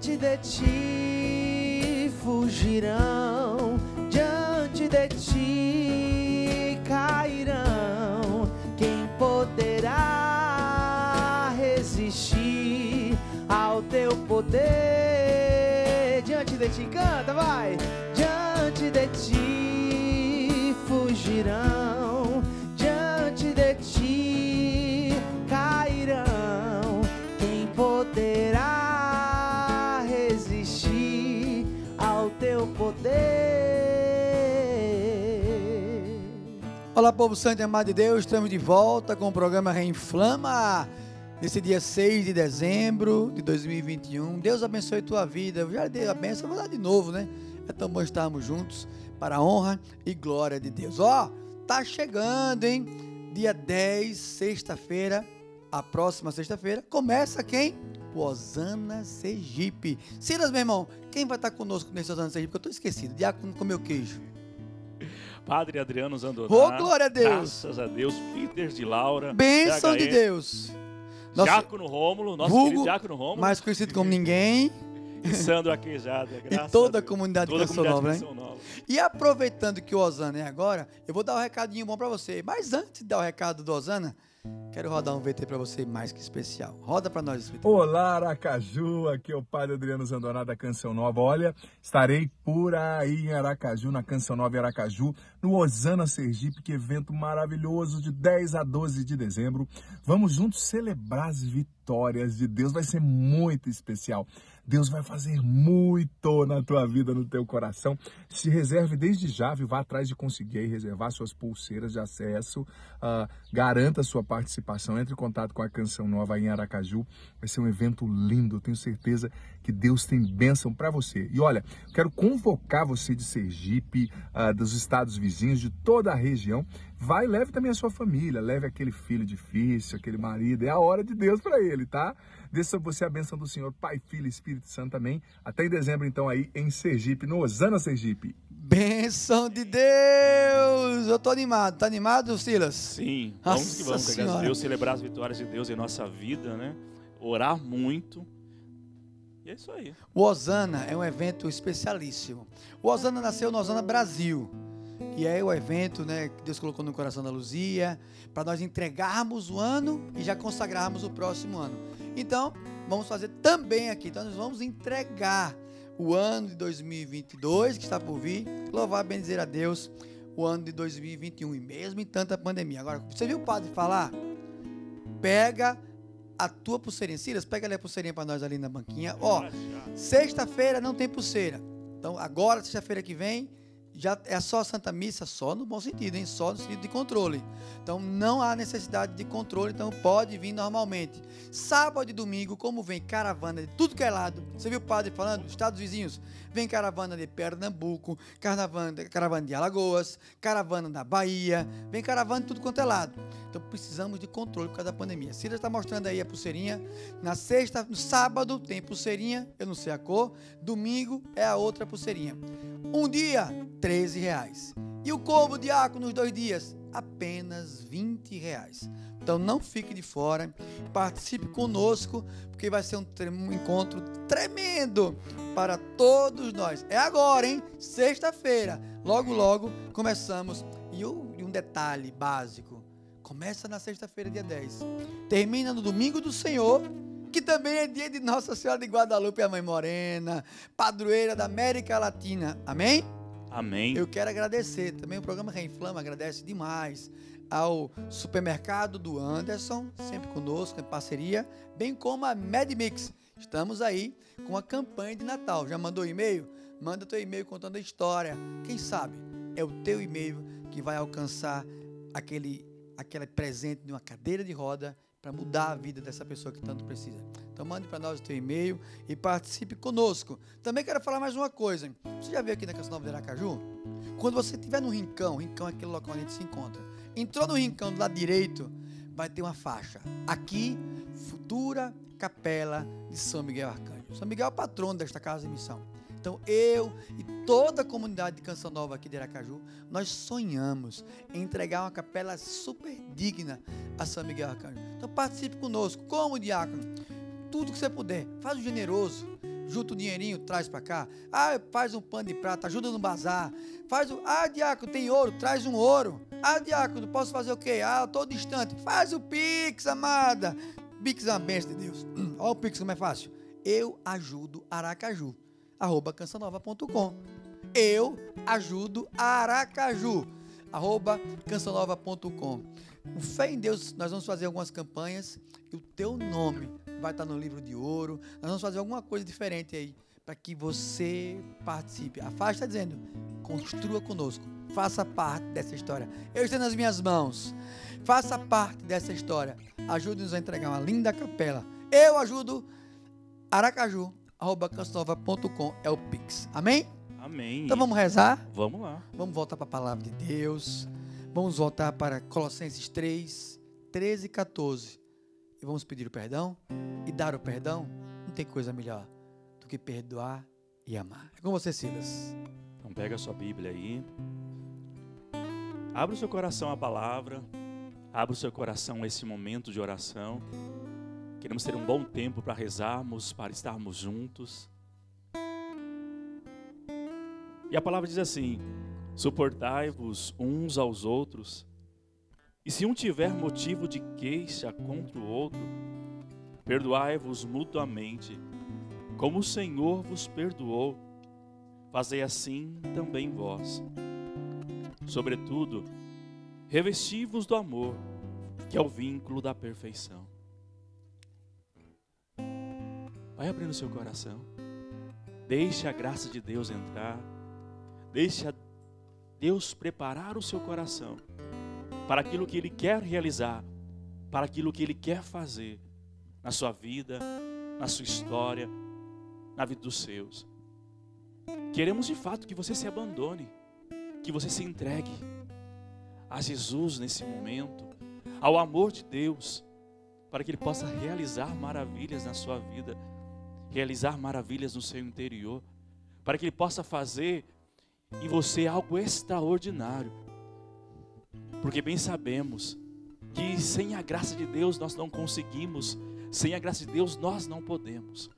diante de ti fugirão, diante de ti cairão. Quem poderá resistir ao teu poder? Diante de ti, canta, vai! Diante de ti fugirão, Olá, povo santo e amado de Deus, estamos de volta com o programa Reinflama, nesse dia 6 de dezembro de 2021. Deus abençoe tua vida. Eu já dei a benção, vou dar de novo, né? É tão bom estarmos juntos para a honra e glória de Deus. Ó, tá chegando, hein? Dia 10, sexta-feira, a próxima sexta-feira, começa quem? Osana Sergipe. Silas, meu irmão, quem vai estar conosco nesse Osana Sergipe? Eu tô esquecido. Diácono comeu queijo. Padre Adriano Zandoná. Ô, glória a Deus. Graças a Deus. Peter de Laura. Bênção de Deus. Nosso Diácono Rômulo, nosso vulgo, querido Diácono Rômulo. mais conhecido como ninguém, E Sandro Aquejada. e toda a comunidade Toda Canção Nova, Nova. E aproveitando que o Osana é agora, eu vou dar um recadinho bom pra você. Mas antes de dar o recado do Osana, quero rodar um VT pra você mais que especial. Roda pra nós VT. Olá, Aracaju, aqui é o Padre Adriano Zandoná da Canção Nova. Olha, estarei por aí em Aracaju, na Canção Nova em Aracaju, no Osana Sergipe, que evento maravilhoso de 10 a 12 de dezembro. Vamos juntos celebrar as vitórias de Deus, vai ser muito especial. Deus vai fazer muito na tua vida, no teu coração. Se reserve desde já, viu? vá atrás de conseguir aí reservar suas pulseiras de acesso. ah, garanta sua participação. Entre em contato com a Canção Nova em Aracaju. Vai ser um evento lindo. Tenho certeza que Deus tem bênção para você. E olha, quero convocar você de Sergipe, ah, dos estados vizinhos, de toda a região. Vai, leve também a sua família, leve aquele filho difícil, aquele marido. É a hora de Deus para ele, tá? Dê sobre você a bênção do Senhor, Pai, Filho e Espírito Santo também. Até em dezembro, então, aí em Sergipe, no Osana Sergipe. Benção de Deus! Eu tô animado. Tá animado, Silas? Sim, Nossa vamos que vamos, pegar Senhora. Deus, celebrar as vitórias de Deus em nossa vida, né? Orar muito. E é isso aí. O Osana é um evento especialíssimo. O Osana nasceu no Osana Brasil. E é o evento né, que Deus colocou no coração da Luzia, para nós entregarmos o ano e já consagrarmos o próximo ano. Então, vamos fazer também aqui. Então, nós vamos entregar o ano de 2022 que está por vir. Louvar, bendizer a Deus o ano de 2021 e mesmo em tanta pandemia. Agora, você viu o padre falar? Pega a tua pulseirinha. Silas, pega ali a pulseirinha para nós ali na banquinha. Ó. Sexta-feira não tem pulseira. Então, agora, sexta-feira que vem, já é só Santa Missa, só no bom sentido, hein? Só no sentido de controle. Então, não há necessidade de controle, então pode vir normalmente. Sábado e domingo, como vem caravana de tudo que é lado, você viu o padre falando? Estados vizinhos, vem caravana de Pernambuco, caravana, caravana de Alagoas, caravana da Bahia, vem caravana de tudo quanto é lado. Então, precisamos de controle por causa da pandemia. Cida está mostrando aí a pulseirinha. Na sexta, no sábado tem pulseirinha, eu não sei a cor. Domingo é a outra pulseirinha. Um dia, 13 reais. E o combo diácono nos dois dias, apenas 20 reais. Então não fique de fora, participe conosco, porque vai ser um, um encontro tremendo para todos nós. É agora, hein? Sexta-feira, logo, logo começamos. E um detalhe básico: começa na sexta-feira, dia 10, termina no domingo do Senhor, que também é dia de Nossa Senhora de Guadalupe, a Mãe Morena, padroeira da América Latina. Amém? Amém. Eu quero agradecer também o programa Reinflama agradece demais ao supermercado do Anderson, sempre conosco em parceria, bem como a MedMix. Estamos aí com a campanha de Natal. Já mandou e-mail? Manda teu e-mail contando a história. Quem sabe é o teu e-mail que vai alcançar aquele aquele presente de uma cadeira de roda para mudar a vida dessa pessoa que tanto precisa. Então mande para nós o teu e-mail e participe conosco. Também quero falar mais uma coisa. Você já veio aqui na Canção Nova de Aracaju? Quando você estiver no rincão, rincão é aquele local onde a gente se encontra. Entrou no rincão do lado direito, vai ter uma faixa. Aqui, futura capela de São Miguel Arcanjo. São Miguel é o patrono desta casa de missão. Então eu e toda a comunidade de Canção Nova aqui de Aracaju, nós sonhamos em entregar uma capela super digna a São Miguel Arcanjo. Então participe conosco, como diácono, tudo que você puder, faz o generoso, junta um dinheirinho, traz para cá. Ah, faz um pano de prata, ajuda no bazar. Faz o. Ah, diácono, tem ouro, traz um ouro. Ah, diácono, posso fazer o quê? Ah, estou distante. Faz o Pix, amada. Pix é uma benção de Deus. Olha o Pix como é fácil. Eu ajudo Aracaju. Arroba cançonova.com. Eu ajudo Aracaju. Arroba cançonova.com. O Fé em Deus, nós vamos fazer algumas campanhas e o teu nome vai estar no livro de ouro. Nós vamos fazer alguma coisa diferente aí para que você participe. A faixa está dizendo: construa conosco, faça parte dessa história. Eu estou nas minhas mãos, faça parte dessa história. Ajude-nos a entregar uma linda capela. Eu ajudo Aracaju, arroba cançonova.com é o Pix. Amém? Amém. Então vamos rezar? Vamos lá. Vamos voltar para a palavra de Deus. Vamos voltar para Colossenses 3, 13 e 14. E vamos pedir o perdão. E dar o perdão. Não tem coisa melhor do que perdoar e amar. É com você, Silas. Então pega a sua Bíblia aí. Abra o seu coração à palavra. Abra o seu coração a esse momento de oração. Queremos ter um bom tempo para rezarmos, para estarmos juntos. E a palavra diz assim: Suportai-vos uns aos outros, e se um tiver motivo de queixa contra o outro, perdoai-vos mutuamente, como o Senhor vos perdoou, fazei assim também vós. Sobretudo, revesti-vos do amor, que é o vínculo da perfeição. Vai abrindo seu coração. Deixe a graça de Deus entrar. Deixe Deus preparar o seu coração para aquilo que Ele quer realizar, para aquilo que Ele quer fazer na sua vida, na sua história, na vida dos seus. Queremos de fato que você se abandone, que você se entregue a Jesus nesse momento, ao amor de Deus, para que Ele possa realizar maravilhas na sua vida, realizar maravilhas no seu interior, para que Ele possa fazer em você algo extraordinário. Porque bem sabemos que sem a graça de Deus nós não conseguimos, sem a graça de Deus nós não podemos.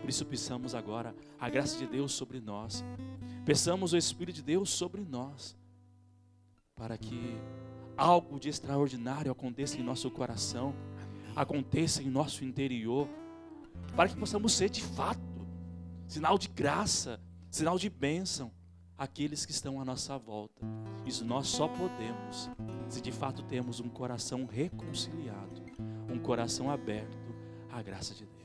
Por isso peçamos agora a graça de Deus sobre nós. Peçamos o Espírito de Deus sobre nós, para que algo de extraordinário aconteça em nosso coração, aconteça em nosso interior, para que possamos ser de fato sinal de graça, sinal de bênção aqueles que estão à nossa volta. Isso nós só podemos se de fato temos um coração reconciliado, um coração aberto à graça de Deus.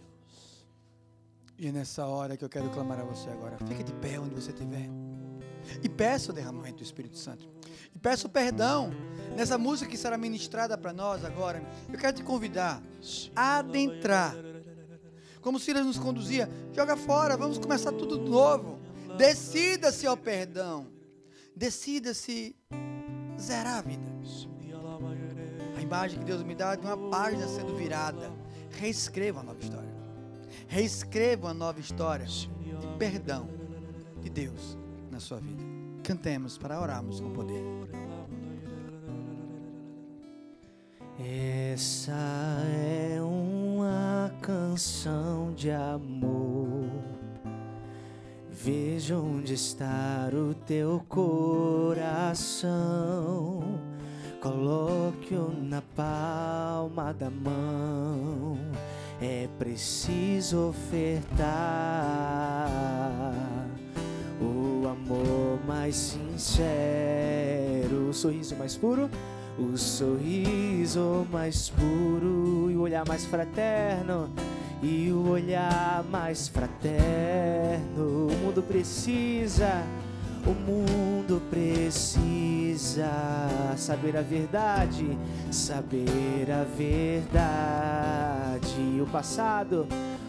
E é nessa hora que eu quero clamar a você agora. Fique de pé onde você estiver. E peça o derramamento do Espírito Santo. E peço perdão nessa música que será ministrada para nós agora. Eu quero te convidar a adentrar. Como Silas nos conduzia, joga fora, vamos começar tudo de novo. Decida-se ao perdão. Decida-se zerar a vida. A imagem que Deus me dá é de uma página sendo virada. Reescreva a nova história. Reescreva a nova história de perdão de Deus na sua vida. Cantemos para orarmos com poder. Essa é uma canção de amor. Veja onde está o teu coração. Coloque-o na palma da mão. É preciso ofertar o amor mais sincero, o sorriso mais puro, o sorriso mais puro e o olhar mais fraterno e o olhar mais fraterno. O mundo precisa, o mundo precisa saber a verdade, saber a verdade. O passado,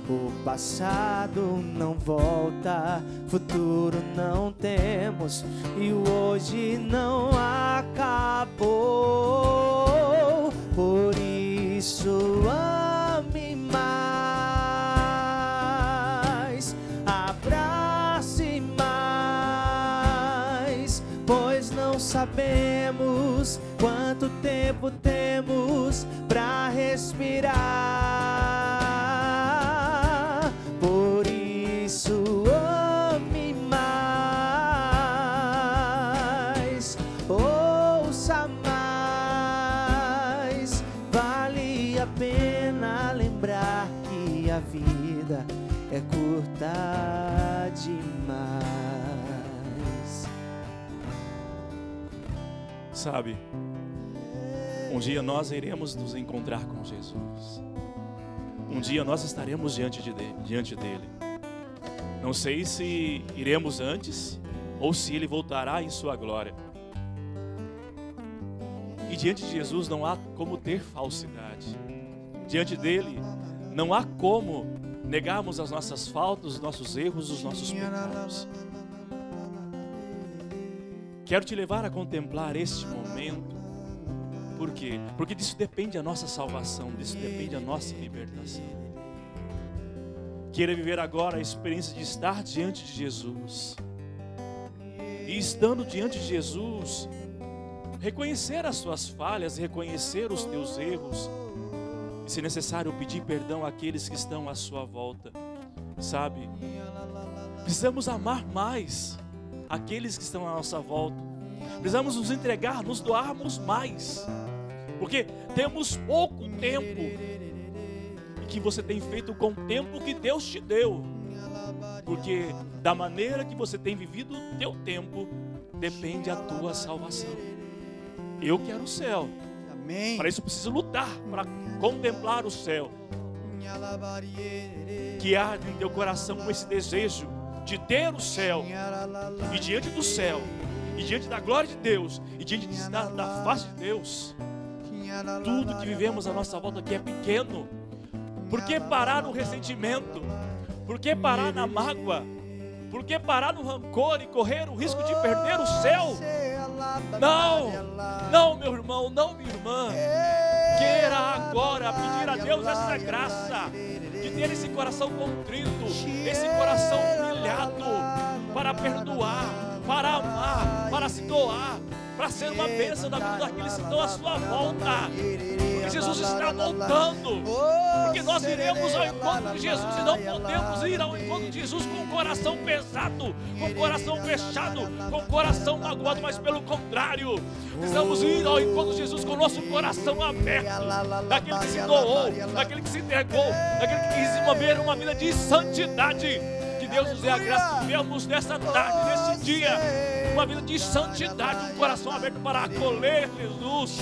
o passado não volta, futuro não temos e o hoje não acabou. Por isso, ame Não sabemos quanto tempo temos para respirar. Por isso, ame mais, ouça mais. Vale a pena lembrar que a vida é curta demais. Sabe, um dia nós iremos nos encontrar com Jesus. Um dia nós estaremos diante, de, diante dele. Não sei se iremos antes ou se ele voltará em sua glória. E diante de Jesus não há como ter falsidade. Diante dele não há como negarmos as nossas faltas, os nossos erros, os nossos pecados. Quero te levar a contemplar este momento. Por quê? Porque disso depende a nossa salvação, disso depende a nossa libertação. Queira viver agora a experiência de estar diante de Jesus. E estando diante de Jesus, reconhecer as suas falhas, reconhecer os teus erros. E se necessário, pedir perdão àqueles que estão à sua volta. Sabe? Precisamos amar mais aqueles que estão à nossa volta. Precisamos nos entregar, nos doarmos mais. Porque temos pouco tempo. E que você tem feito com o tempo que Deus te deu. Porque da maneira que você tem vivido o teu tempo, depende a tua salvação. Eu quero o céu. Amém. Para isso eu preciso lutar para contemplar o céu. Que arde em teu coração com esse desejo de ter o céu. E diante do céu, e diante da glória de Deus, e diante da, da face de Deus, tudo que vivemos à nossa volta aqui é pequeno. Por que parar no ressentimento? Por que parar na mágoa? Por que parar no rancor e correr o risco de perder o céu? Não, não, meu irmão, não, minha irmã. Queira agora pedir a Deus essa graça de ter esse coração contrito, esse coração humilhado se doar, para ser uma bênção da vida daqueles que estão à sua volta. Porque Jesus está voltando. Porque nós iremos ao encontro de Jesus e não podemos ir ao encontro de Jesus com o coração pesado, com o coração fechado, com o coração magoado, mas pelo contrário, precisamos ir ao encontro de Jesus com o nosso coração aberto, daquele que se doou, daquele que se entregou, daquele que quis viver uma vida de santidade. Que Deus nos dê a graça de nessa tarde, nesse dia, uma vida de santidade, um coração aberto para acolher Jesus.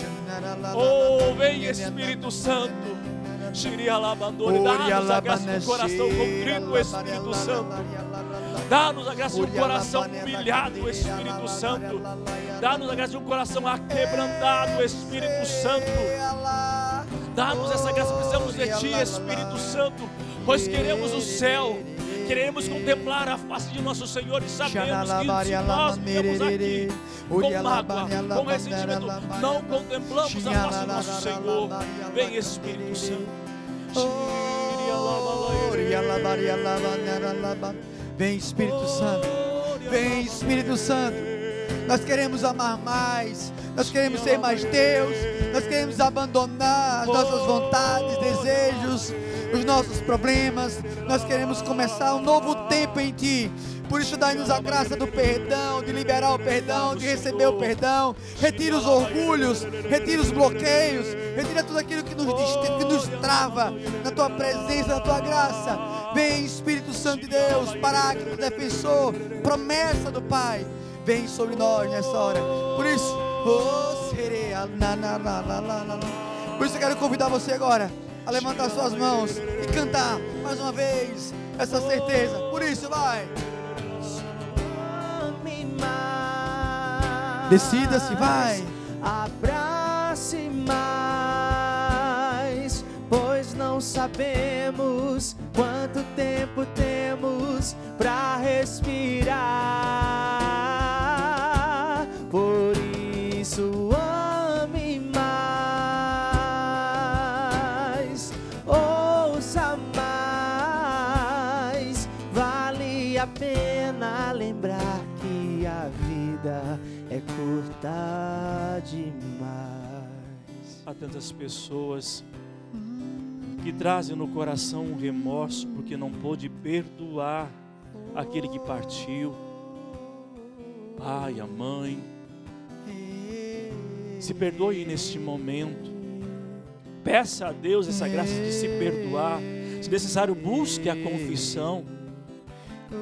Oh, vem Espírito Santo. Dá-nos a graça do coração contrito, Espírito Santo. Dá-nos a graça de um coração humilhado, Espírito Santo. Dá-nos a graça de um coração aquebrantado, Espírito Santo. Dá-nos essa graça, precisamos de Ti, Espírito Santo, pois queremos o céu. Queremos contemplar a face de nosso Senhor e sabemos que se nós viemos aqui com mágoa, com ressentimento, não contemplamos a face do nosso Senhor. Vem Espírito Santo. Vem Espírito Santo. Vem Espírito Santo. Nós queremos amar mais. Nós queremos ser mais Deus. Nós queremos abandonar as nossas vontades, desejos, os nossos problemas. Nós queremos começar um novo tempo em Ti. Por isso, dai-nos a graça do perdão, de liberar o perdão, de receber o perdão. Retira os orgulhos, retira os bloqueios, retira tudo aquilo que nos, que nos trava na Tua presença, na Tua graça. Vem, Espírito Santo de Deus, paráclito, defensor, promessa do Pai. Vem sobre nós nessa hora. Por isso, oh, sereia, na, na, na, na, na, na. Por isso eu quero convidar você agora a levantar suas mãos e cantar mais uma vez essa certeza. Por isso, vai. Decida-se, vai. Abrace mais, pois não sabemos quanto tempo temos para respirar. A pena lembrar que a vida é curta demais. Há tantas pessoas que trazem no coração um remorso porque não pôde perdoar aquele que partiu. Pai, a mãe, se perdoe neste momento. Peça a Deus essa graça de se perdoar. Se necessário, busque a confissão.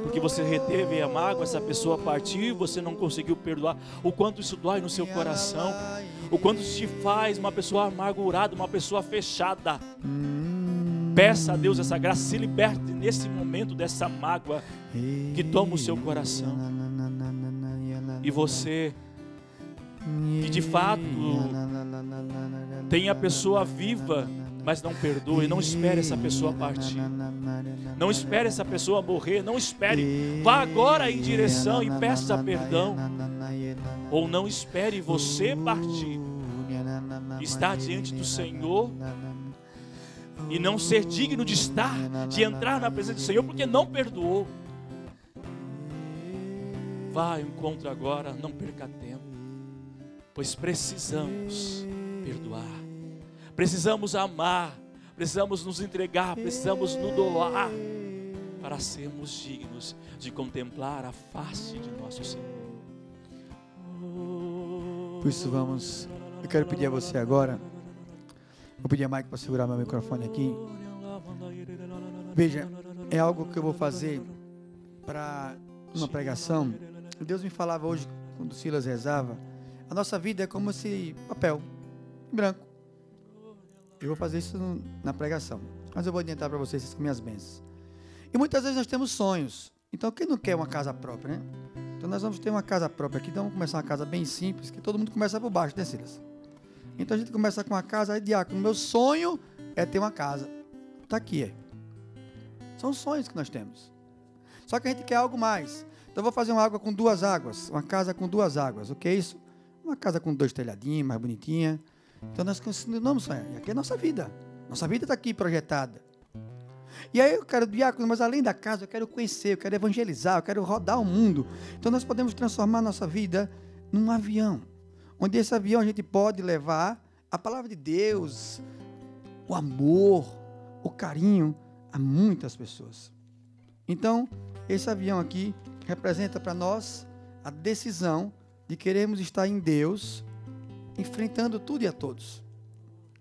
Porque você reteve a mágoa, essa pessoa partiu, você não conseguiu perdoar. O quanto isso dói no seu coração. O quanto isso te faz uma pessoa amargurada, uma pessoa fechada. Peça a Deus essa graça, se liberte nesse momento dessa mágoa que toma o seu coração. E você, que de fato tem a pessoa viva, mas não perdoe, não espere essa pessoa partir. Não espere essa pessoa morrer, não espere. Vá agora em direção e peça perdão. Ou não espere você partir. Estar diante do Senhor e não ser digno de estar, de entrar na presença do Senhor, porque não perdoou. Vá ao encontro agora, não perca tempo, pois precisamos perdoar, precisamos amar, precisamos nos entregar, precisamos nos doar para sermos dignos de contemplar a face de nosso Senhor. Por isso vamos, eu quero pedir a você agora, vou pedir a Mike para segurar meu microfone aqui. Veja, é algo que eu vou fazer para uma pregação. Deus me falava hoje, quando Silas rezava, a nossa vida é como esse papel, branco. Eu vou fazer isso na pregação. Mas eu vou adiantar para vocês essas minhas bênçãos. E muitas vezes nós temos sonhos. Então, quem não quer uma casa própria, né? Então, nós vamos ter uma casa própria aqui. Então, vamos começar uma casa bem simples, que todo mundo começa por baixo, né, Silas? Então, a gente começa com uma casa. Aí, diácono, meu sonho é ter uma casa. Está aqui, é. São sonhos que nós temos. Só que a gente quer algo mais. Então, eu vou fazer uma água com duas águas. Uma casa com duas águas. O que é isso? Uma casa com dois telhadinhos, mais bonitinha. Então, nós continuamos sonhando. E aqui é a nossa vida. Nossa vida está aqui projetada. E aí eu quero, diácono, mas além da casa, eu quero conhecer, eu quero evangelizar, eu quero rodar o mundo. Então nós podemos transformar nossa vida num avião. Onde esse avião a gente pode levar a palavra de Deus, o amor, o carinho a muitas pessoas. Então, esse avião aqui representa para nós a decisão de queremos estar em Deus, enfrentando tudo e a todos.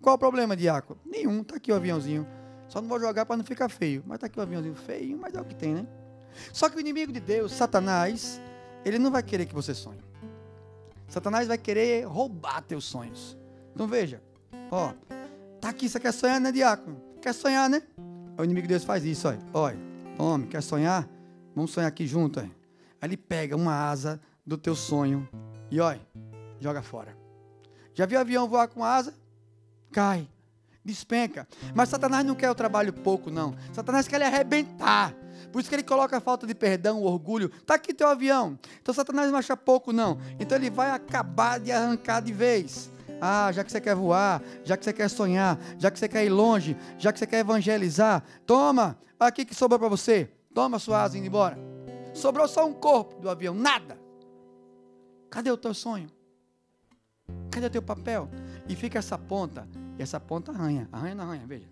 Qual o problema, diácono? Nenhum, tá aqui o aviãozinho. Só não vou jogar para não ficar feio. Mas tá aqui o aviãozinho feio, mas é o que tem, né? Só que o inimigo de Deus, Satanás, ele não vai querer que você sonhe. Satanás vai querer roubar teus sonhos. Então veja, ó, tá aqui, você quer sonhar, né, diácono? Quer sonhar, né? O inimigo de Deus faz isso, olha. Olha, tome, quer sonhar? Vamos sonhar aqui junto, olha. Aí ele pega uma asa do teu sonho e, olha, joga fora. Já viu avião voar com asa? Cai despenca. Mas Satanás não quer o trabalho pouco, não. Satanás quer ele arrebentar. Por isso que ele coloca a falta de perdão, o orgulho. Tá aqui teu avião. Então Satanás não acha pouco, não. Então ele vai acabar de arrancar de vez. Ah, já que você quer voar, já que você quer sonhar, já que você quer ir longe, já que você quer evangelizar, toma, aqui que sobrou para você. Toma sua asa indo embora. Sobrou só um corpo do avião, nada. Cadê o teu sonho? Cadê teu papel? E fica essa ponta e essa ponta arranha. Arranha não arranha, veja.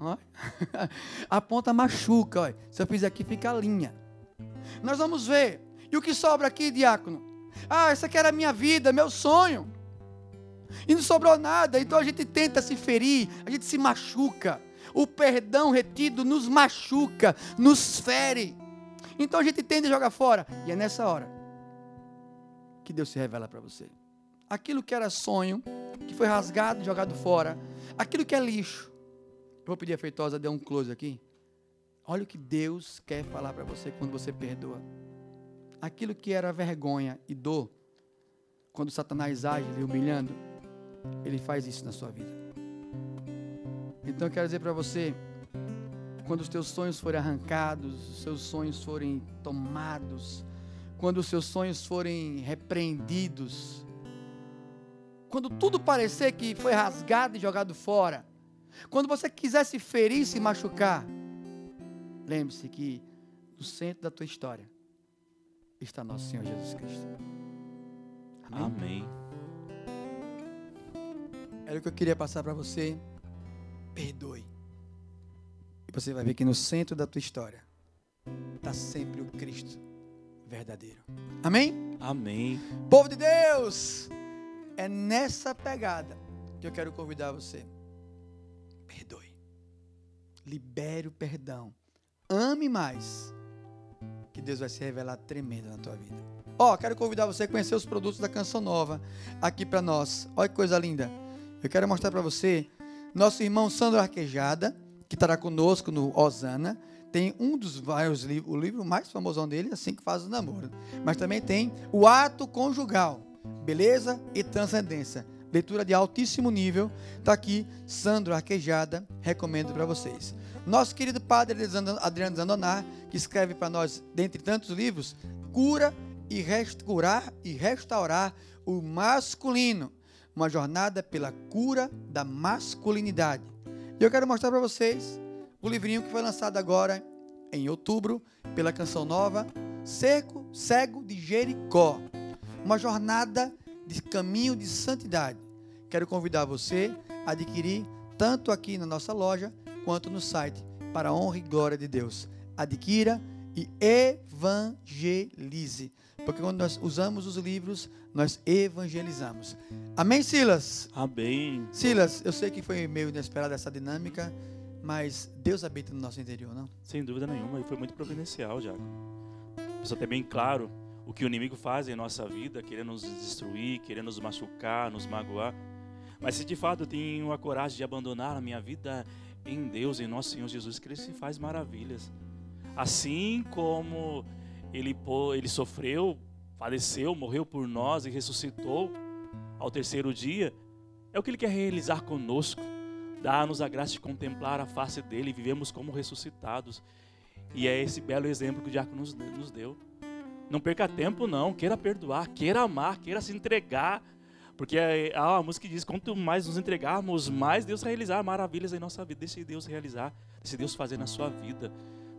A ponta machuca, olha. Se eu fizer aqui, fica a linha. Nós vamos ver. E o que sobra aqui, diácono? Ah, essa aqui era a minha vida, meu sonho. E não sobrou nada. Então a gente tenta se ferir, a gente se machuca. O perdão retido nos machuca, nos fere. Então a gente tende a jogar fora. E é nessa hora que Deus se revela para você. Aquilo que era sonho, que foi rasgado e jogado fora. Aquilo que é lixo. Eu vou pedir a feitosa dê um close aqui. Olha o que Deus quer falar para você quando você perdoa. Aquilo que era vergonha e dor, quando Satanás age lhe humilhando, ele faz isso na sua vida. Então eu quero dizer para você, quando os teus sonhos forem arrancados, os seus sonhos forem tomados, quando os seus sonhos forem repreendidos, quando tudo parecer que foi rasgado e jogado fora, quando você quiser se ferir, se machucar, lembre-se que no centro da tua história está nosso Senhor Jesus Cristo. Amém? Amém. Era o que eu queria passar para você. Perdoe. E você vai ver que no centro da tua história está sempre o Cristo verdadeiro. Amém? Amém. Povo de Deus, é nessa pegada que eu quero convidar você. Perdoe. libere o perdão. Ame mais. Que Deus vai se revelar tremendo na tua vida. Ó, quero convidar você a conhecer os produtos da Canção Nova aqui para nós. Olha que coisa linda. Eu quero mostrar para você nosso irmão Sandro Arquejada, que estará conosco no Osana. Tem um dos vários livros, o livro mais famoso dele, Assim que faz o namoro. Mas também tem o Ato Conjugal, Beleza e Transcendência. Leitura de altíssimo nível. Está aqui, Sandro Arquejada, recomendo para vocês. Nosso querido padre Adriano Zandonar, que escreve para nós, dentre tantos livros, Cura e Curar e Restaurar o Masculino. Uma jornada pela cura da masculinidade. E eu quero mostrar para vocês o livrinho que foi lançado agora em outubro pela Canção Nova, Seco, Cego de Jericó. Uma jornada de caminho de santidade. Quero convidar você a adquirir tanto aqui na nossa loja quanto no site, para a honra e glória de Deus. Adquira e evangelize. Porque quando nós usamos os livros, nós evangelizamos. Amém, Silas? Amém. Silas, eu sei que foi meio inesperada essa dinâmica, mas Deus habita no nosso interior, não? Sem dúvida nenhuma, e foi muito providencial, já. Precisa ter bem claro o que o inimigo faz em nossa vida, querendo nos destruir, querendo nos machucar, nos magoar. Mas se de fato eu tenho a coragem de abandonar a minha vida em Deus, em nosso Senhor Jesus Cristo, Ele faz maravilhas. Assim como ele, ele sofreu, faleceu, morreu por nós e ressuscitou ao terceiro dia, é o que Ele quer realizar conosco. Dá-nos a graça de contemplar a face dele e vivemos como ressuscitados. E é esse belo exemplo que o diácono nos, deu. Não perca tempo, não. Queira perdoar, queira amar, queira se entregar. Porque a, a música diz: quanto mais nos entregarmos, mais Deus realizar maravilhas em nossa vida. Deixe Deus realizar, deixe Deus fazer na sua vida.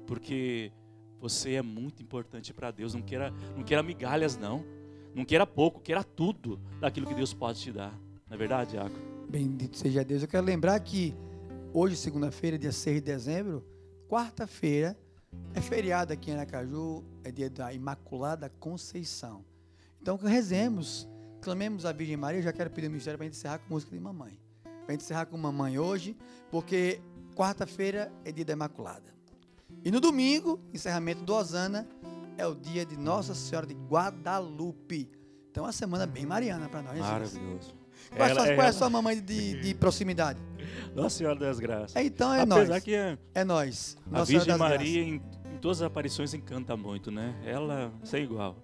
Porque você é muito importante para Deus. Não queira, não queira migalhas, não. Não queira pouco, queira tudo daquilo que Deus pode te dar. Não é verdade, Iaco? Bendito seja Deus. Eu quero lembrar que hoje, segunda-feira, dia 6 de dezembro, quarta-feira, é feriado aqui em Aracaju, é dia da Imaculada Conceição. Então, rezemos, clamemos a Virgem Maria. Eu já quero pedir o ministério para encerrar com música de mamãe. Para encerrar com mamãe hoje, porque quarta-feira é dia da Imaculada. E no domingo, encerramento do Osana, é o dia de Nossa Senhora de Guadalupe. Então, é uma semana bem mariana para nós. Maravilhoso. Qual, ela, é, qual é a sua mamãe de, de, proximidade? Nossa Senhora das Graças. É, então é Apesar nós. que é, é nós. Nossa a Virgem Maria, em, em, todas as aparições, encanta muito, né? Ela é igual.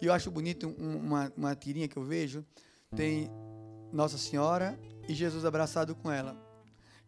E eu acho bonito uma, uma tirinha que eu vejo. Tem Nossa Senhora e Jesus abraçado com ela.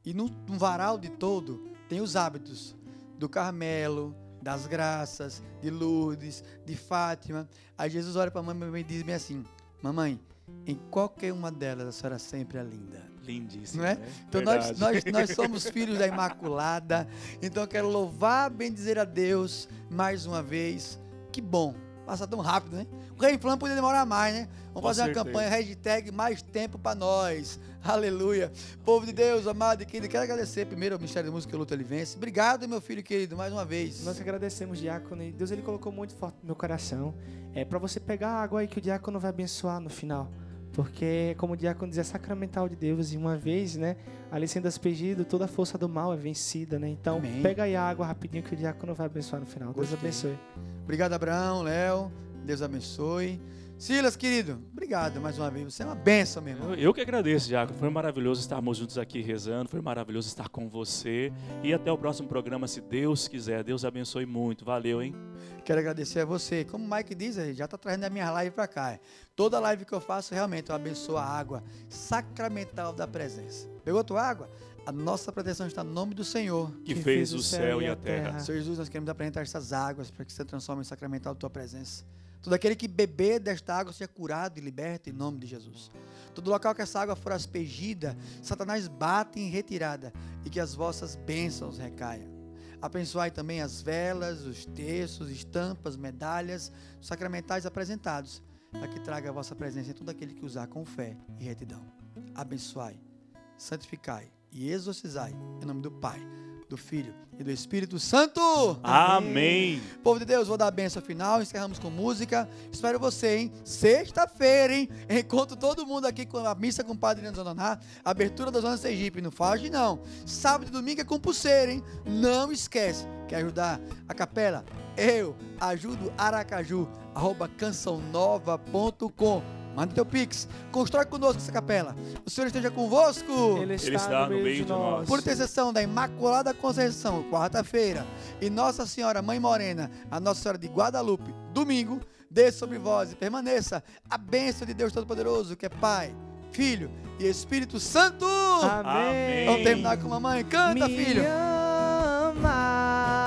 E no, no varal de todo tem os hábitos do Carmelo, das Graças, de Lourdes, de Fátima. Aí Jesus olha para a mamãe e diz bem assim: Mamãe, em qualquer uma delas a senhora sempre é linda. Lindíssima. É? Né? Então nós, nós, nós somos filhos da Imaculada. Então eu quero louvar, bem dizer a Deus mais uma vez. Que bom Passa tão rápido, né? O Rei Flam podia demorar mais, né? Vamos Com fazer certeza. uma campanha, hashtag mais tempo para nós. Aleluia. Povo de Deus, amado e querido, quero agradecer primeiro ao Ministério da Música Luta Ele Vence. Obrigado, meu filho querido, mais uma vez. Nós agradecemos, diácono. E Deus ele colocou muito forte no meu coração. É para você pegar a água aí que o diácono vai abençoar no final. Porque, como o diácono diz, é sacramental de Deus. E uma vez, né, ali sendo aspergido, toda a força do mal é vencida, né? Então, Amém. pega aí a água rapidinho que o diácono vai abençoar no final. Gostei. Deus abençoe. Obrigado, Abraão, Léo. Deus abençoe. Silas, querido, obrigado mais uma vez. Você é uma benção, meu irmão. Eu, eu que agradeço, Diaco. Foi maravilhoso estarmos juntos aqui rezando. Foi maravilhoso estar com você. E até o próximo programa, se Deus quiser. Deus abençoe muito. Valeu, hein? Quero agradecer a você. Como o Mike diz, já está trazendo a minha live para cá. Toda live que eu faço, realmente, eu abençoo a água sacramental da presença. Pegou tua água? A nossa proteção está no nome do Senhor. Que, que fez, fez o céu e a terra. terra. Senhor Jesus, nós queremos apresentar essas águas para que você transforme em sacramental a tua presença. Todo aquele que beber desta água seja curado e liberto em nome de Jesus. Todo local que essa água for aspergida, Satanás bate em retirada e que as vossas bênçãos recaiam. Abençoai também as velas, os terços, estampas, medalhas, sacramentais apresentados, para que traga a vossa presença em todo aquele que usar com fé e retidão. Abençoai, santificai e exorcizai, em nome do Pai, do Filho e do Espírito Santo. Amém. Povo de Deus, vou dar a benção final, encerramos com música. Espero você, hein? Sexta-feira, hein? Encontro todo mundo aqui com a missa com o Padre Leandro Zonaná, abertura da Zona Sergipe. Não foge, não. Sábado e domingo é com pulseira, hein? Não esquece. Quer ajudar a capela? Eu ajudo Aracaju, arroba cançãonova.com. Manda teu pix. Constrói conosco essa capela. O Senhor esteja convosco. Ele está, Ele está no meio de nós. Por intercessão da Imaculada Conceição, quarta-feira, e Nossa Senhora Mãe Morena, a Nossa Senhora de Guadalupe, domingo, dê sobre vós e permaneça a bênção de Deus Todo-Poderoso, que é Pai, Filho e Espírito Santo. Amém. Vamos terminar com a mamãe. Canta, Me filho. ama.